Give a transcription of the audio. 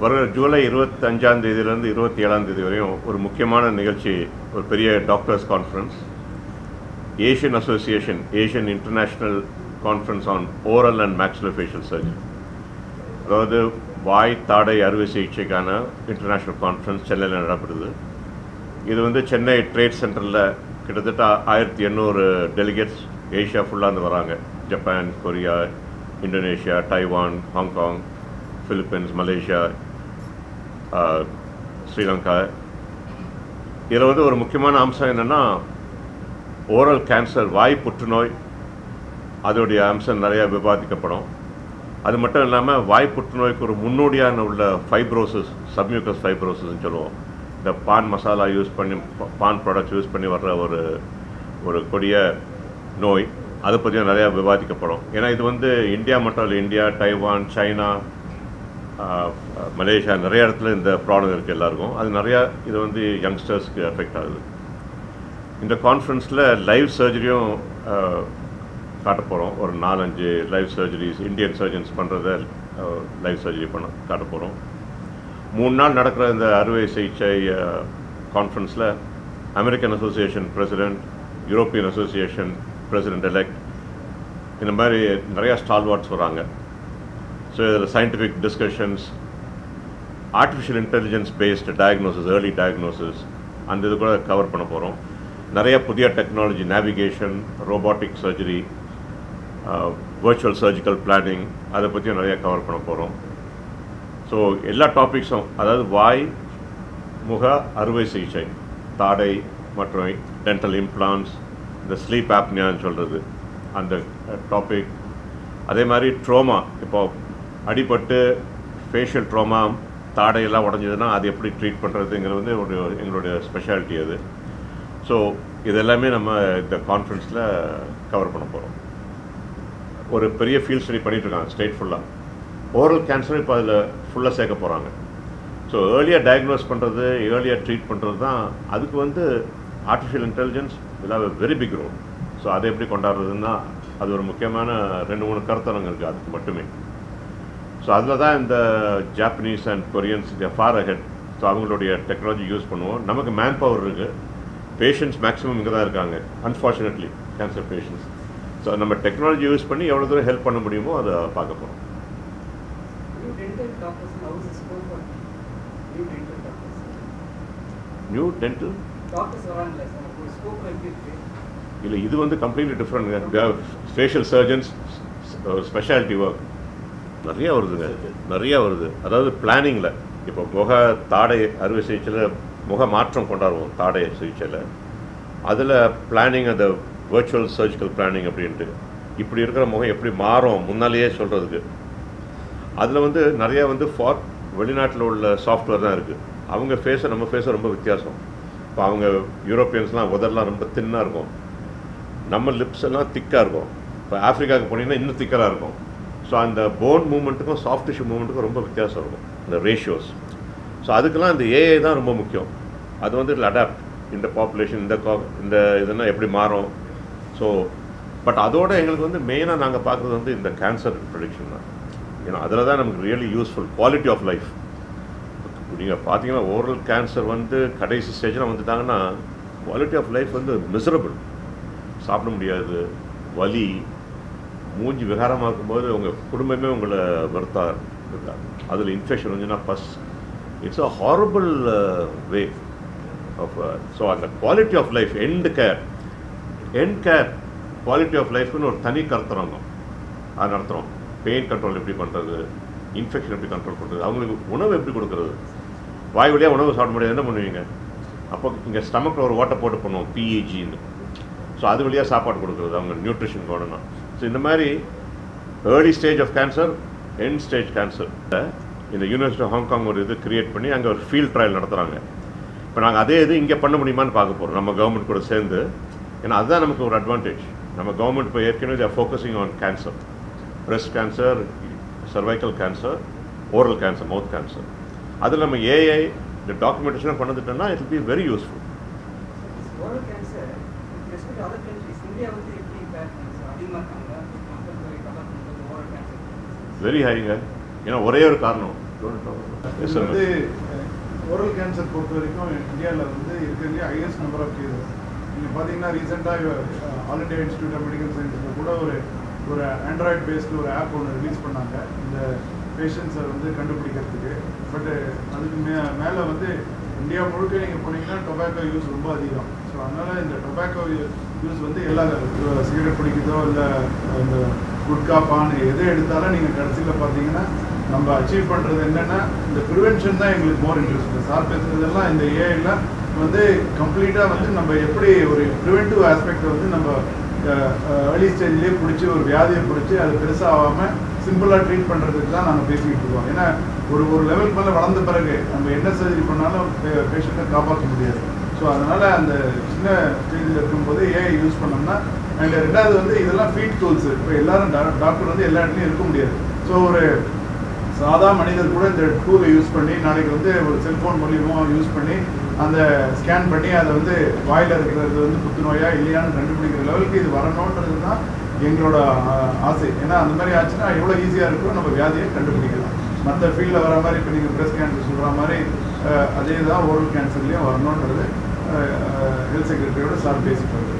வருகிற ஜூலை இருபத்தஞ்சாம் தேதியிலேருந்து இருபத்தி ஏழாம் தேதி வரையும் ஒரு முக்கியமான நிகழ்ச்சி ஒரு பெரிய doctors conference Asian association Asian international conference on oral and maxillofacial surgery அதாவது வாய் தாடை அறுவை சிகிச்சைக்கான இன்டர்நேஷ்னல் கான்ஃபரன்ஸ் சென்னையில் நடப்படுது இது வந்து சென்னை ட்ரேட் சென்டரில் கிட்டத்தட்ட ஆயிரத்தி எண்ணூறு டெலிகேட்ஸ் ஏஷியா ஃபுல்லாக வந்து வராங்க. Japan Korea Indonesia Taiwan Hong Kong Philippines Malaysia Sri Lanka. இதில் வந்து ஒரு முக்கியமான அம்சம் என்னென்னா ஓரல் கேன்சர் வாய் புற்றுநோய் அதோடைய அம்சம் நிறையா விவாதிக்கப்படும். அது மட்டும் இல்லாமல் வாய் புற்றுநோய்க்கு ஒரு முன்னோடியான உள்ள ஃபைப்ரோசிஸ் சப்மியூக்கஸ் ஃபைப்ரோசிஸ்ன்னு சொல்லுவோம். இந்த பான் மசாலா யூஸ் பண்ணி பான் ப்ராடக்ட்ஸ் யூஸ் பண்ணி வர்ற ஒரு ஒரு கொடிய நோய் அதை பற்றியும் நிறையா விவாதிக்கப்படும். ஏன்னா இது வந்து இந்தியா மட்டும் இல்லை இந்தியா டைவான் சைனா மலேசியா நிறைய இடத்துல இந்த ப்ராப்ளம் இருக்குது எல்லாருக்கும். அது நிறையா இது வந்து யங்ஸ்டர்ஸ்க்கு எஃபெக்ட் ஆகுது. இந்த கான்ஃபரன்ஸில் லைவ் சர்ஜரியும் காட்ட போகிறோம் ஒரு நாலஞ்சு லைவ் சர்ஜரிஸ் இந்தியன் சர்ஜன்ஸ் பண்ணுறத லைவ் சர்ஜரி பண்ண காட்ட போகிறோம் மூணு நாள் நடக்கிற இந்த அறுவை சிகிச்சை கான்ஃபரன்ஸில் American association president European association president elect இந்த மாதிரி நிறையா ஸ்டால்வார்ட்ஸ் வராங்க. ஸோ இதில் scientific discussions artificial intelligence based diagnosis early diagnosis அந்த இது கூட கவர் பண்ண போகிறோம் நிறைய புதிய technology navigation robotic surgery virtual surgical planning அதை பற்றியும் நிறைய கவர் பண்ண போகிறோம் ஸோ எல்லா டாபிக்ஸும் அதாவது வாய் முக அறுவை சிகிச்சை தாடை மற்றும் டென்டல் இம்ப்ளான்ஸ் இந்த ஸ்லீப் ஆப்னியான்னு சொல்கிறது அந்த uh, டாபிக் அதே மாதிரி ட்ரோமா இப்போ அடிபட்டு ஃபேஷியல் ட்ரோமா தாடையெல்லாம் உடஞ்சதுன்னா அது எப்படி ட்ரீட் பண்ணுறதுங்கிறது வந்து ஒரு எங்களுடைய ஸ்பெஷாலிட்டி அது. ஸோ இதெல்லாமே நம்ம இந்த கான்ஃபரன்ஸில் கவர் பண்ண போகிறோம் ஒரு பெரிய ஃபீல்ட் ஸ்டடி பண்ணிகிட்ருக்காங்க ஸ்டேட் ஃபுல்லாக ஓரல் கேன்சர் இப்போ அதில் ஃபுல்லாக சேர்க்க போகிறாங்க ஸோ ஏர்லியாக டயக்னோஸ் பண்ணுறது ஏர்லியாக ட்ரீட் பண்ணுறது தான் அதுக்கு வந்து artificial intelligence will very big role so அதை எப்படி கொண்டாடுறதுன்னா அது ஒரு முக்கியமான ரெண்டு மூணு கருத்தரங்க இருக்குது அதுக்கு மட்டுமே. ஸோ அதில் தான் இந்த Japanese and Koreans far ahead so அவங்களுடைய டெக்னாலஜி யூஸ் பண்ணுவோம். நமக்கு மேன் பவர் இருக்குது பேஷண்ட்ஸ் மேக்ஸிமம் இங்கே தான் இருக்காங்க. அன்ஃபார்ச்சுனேட்லி கேன்சர் பேஷண்ட்ஸ் ஸோ நம்ம டெக்னாலஜி யூஸ் பண்ணி எவ்வளோ தூரம் ஹெல்ப் பண்ண முடியுமோ அதை பார்க்க போகிறோம்? நியூ டென்டல் இல்லை இது வந்து கம்ப்ளீட்லி டிஃப்ரெண்ட்ங்க ஃபேஷியல் சர்ஜன்ஸ் ஸ்பெஷாலிட்டி ஒர்க் நிறையா வருதுங்க. நிறையா வருது. அதாவது பிளானிங்கில் இப்போ முக தாடை அறுவை சிகிச்சையில் முக மாற்றம் கொண்டாடுவோம் தாடை சிகிச்சையில். அதில் பிளானிங் அந்த வேர்ச்சுவல் சர்ஜிக்கல் பிளானிங் அப்படின்ட்டு. இப்படி இருக்கிற முகம் எப்படி மாறும் முன்னாலேயே சொல்கிறதுக்கு அதில் வந்து நிறையா வந்து ஃபார் வெளிநாட்டில் உள்ள சாஃப்ட்வேர் தான் இருக்குது அவங்க ஃபேஸை நம்ம ஃபேஸை ரொம்ப வித்தியாசம். இப்போ அவங்க யூரோப்பியன்ஸ்லாம் உதர்லாம் ரொம்ப தின்னாக இருக்கும். நம்ம லிப்ஸ் எல்லாம் திக்காக இருக்கும். இப்போ ஆஃப்ரிக்காவுக்கு போனீங்கன்னா இன்னும் திக்கராக இருக்கும். ஸோ அந்த போன் மூமெண்ட்டுக்கும் சாஃப்ட் டிஷ்யூ மூமெண்ட்டுக்கும் ரொம்ப வித்தியாசம் இருக்கும். இந்த ரேஷியோஸ் ஸோ அதுக்கெல்லாம் இந்த ஏஐ தான் ரொம்ப முக்கியம். அது வந்து இதில் அடாப்ட் இந்த பாப்புலேஷன் இந்த கா இந்த இதெல்லாம் எப்படி மாறும். ஸோ பட் அதோட எங்களுக்கு வந்து மெயினாக நாங்கள் பார்க்குறது வந்து இந்த கேன்சர் ப்ரொடிக்ஷன் தான். ஏன்னா அதில் தான் நமக்கு really useful quality of life நீங்கள் பார்த்தீங்கன்னா ஓரல் கேன்சர் வந்து கடைசி ஸ்டேஜில் வந்துட்டாங்கன்னா குவாலிட்டி ஆஃப் லைஃப் வந்து மிசரபிள் சாப்பிட முடியாது. வலி மூஞ்சி விகாரமாக இருக்கும்போது உங்கள் குடும்பமே உங்களை வருத்தா இருக்காங்க அதில் இன்ஃபெக்ஷன் வந்துன்னா first it's a horrible way of so அந்த quality of life end care end care quality of லைஃப்னு ஒரு தனி கருத்துறாங்க அது நடத்துகிறோம் பெயின் கண்ட்ரோல் எப்படி பண்ணுறது இன்ஃபெக்ஷன் எப்படி கண்ட்ரோல் பண்ணுறது அவங்களுக்கு உணவு எப்படி கொடுக்குறது? வாய் வழியாக உணவு சாப்பிட முடியாது. என்ன பண்ணுவீங்க? அப்போ இங்கே ஸ்டமக்கில் ஒரு ஓட்டை போட்டு பண்ணுவோம் பிஇஜின்னு ஸோ அது வழியாக சாப்பாடு கொடுக்குறது அவங்க நியூட்ரிஷன் வேணும்னா ஸோ இந்த மாதிரி early stage of cancer end stage cancer இந்த யூனிவர்சிட்டி ஆஃப் ஹாங்காங் ஒரு இது கிரியேட் பண்ணி அங்கே ஒரு ஃபீல்ட் ட்ரையல் நடத்துகிறாங்க இப்போ நாங்கள் அதே இது இங்கே பண்ண முடியுமான்னு பார்க்க போகிறோம் நம்ம கவர்மெண்ட் கூட சேர்ந்து. ஏன்னா அதுதான் நமக்கு ஒரு அட்வான்டேஜ் நம்ம கவர்மெண்ட் இப்போ ஏற்கனவே there focusing on cancer breast cancer cervical cancer oral cancer mouth cancer அதில் நம்ம ஏஐ இந்த டாக்குமெண்டேஷனாக பண்ணதுட்டோம்னா it be very useful oral cancer respect other countries India வந்து எப்படி பேர் அதிகமாக இருக்காங்க மக்கள் தொகை கவர் பண்ணுறது ஓரல் கேன்சர் வெரி ஹைங்க ஏன்னா ஒரே ஒரு காரணம். வந்து ஓரல் கேன்சர் பொறுத்த வரைக்கும் இந்தியாவில் வந்து இருக்கிறதுலே ஹையஸ்ட் நம்பர் ஆஃப் கேசஸ் நீங்கள் பார்த்தீங்கன்னா ரீசெண்டாக all India institute of medical சயின்ஸில் கூட ஒரு ஒரு ஆண்ட்ராய்ட் பேஸ்டு ஒரு ஆப் ஒன்று ரிலீஸ் பண்ணாங்க. இந்த பேஷண்ட்ஸை வந்து கண்டுபிடிக்கிறதுக்கு. பட் அதுக்கு மே மேலே வந்து இந்தியா முழுக்க நீங்கள் போனீங்கன்னா டொபாக்கோ யூஸ் ரொம்ப அதிகம். ஸோ அதனால் இந்த டொபாக்கோ யூஸ் வந்து எல்லா சிகரெட் பிடிக்குதோ இல்லை இந்த குட்கா பான் எதை எடுத்தாலும் நீங்கள் கடைசியில் பார்த்தீங்கன்னா நம்ம அச்சீவ் பண்ணுறது என்னென்னா இந்த ப்ரிவென்ஷன் தான் எங்களுக்கு மோர் இன்ட்ரெஸ்ட் சார் பேசுனதெல்லாம் இந்த ஏஐயில் வந்து கம்ப்ளீட்டாக வந்து நம்ம எப்படி ஒரு ப்ரிவென்டிவ் ஆஸ்பெக்டை வந்து நம்ம ஏர்லி ஸ்டேஜ்லேயே பிடிச்சி ஒரு வியாதியை பிடிச்சி அது பெருசாக ஆகாமல் சிம்பிளாக ட்ரீட் பண்ணுறதுக்கு தான் நாங்கள் பேசிக்கிட்டு இருக்கோம். ஏன்னா ஒரு ஒரு லெவலுக்கு மேலே வளர்ந்த பிறகு நம்ம என்ன சர்ஜரி பண்ணாலும் பேஷண்ட்டை காப்பாற்ற முடியாது. ஸோ அதனால் அந்த சின்ன ஸ்டேஜில் இருக்கும்போது ஏஐ யூஸ் பண்ணோம்னா அண்ட் ரெண்டாவது வந்து இதெல்லாம் ஃபீட் டூல்ஸ் இப்போ எல்லாரும் டாக்டர் வந்து எல்லா இடத்துலையும் இருக்க முடியாது. ஸோ ஒரு சாதா மனிதர் கூட இந்த டூலை யூஸ் பண்ணி நாளைக்கு வந்து ஒரு செல்ஃபோன் மூலியமாக யூஸ் பண்ணி அந்த ஸ்கேன் பண்ணி அதை வந்து வாயில் இருக்கிறது வந்து புத்துநோயா இல்லையான்னு கண்டுபிடிக்கிற லெவலுக்கு இது வரணுன்றது தான் எங்களோட ஆ- ஆசை. ஏன்னா அந்த மாதிரி ஆச்சுன்னா எவ்வளோ ஈஸியாக இருக்கோ நம்ம வியாதியை கண்டுபிடிக்கலாம். மற்ற ஃபீல்டில் வர மாதிரி இப்போ நீங்கள் பிரஸ்ட் கேன்சர் சொல்கிற மாதிரி அதே தான் ஓரல் கேன்சர்லேயும் வரணுன்றது ஹெல்த் செக்ரட்டரியோட சார் பேசிட்டு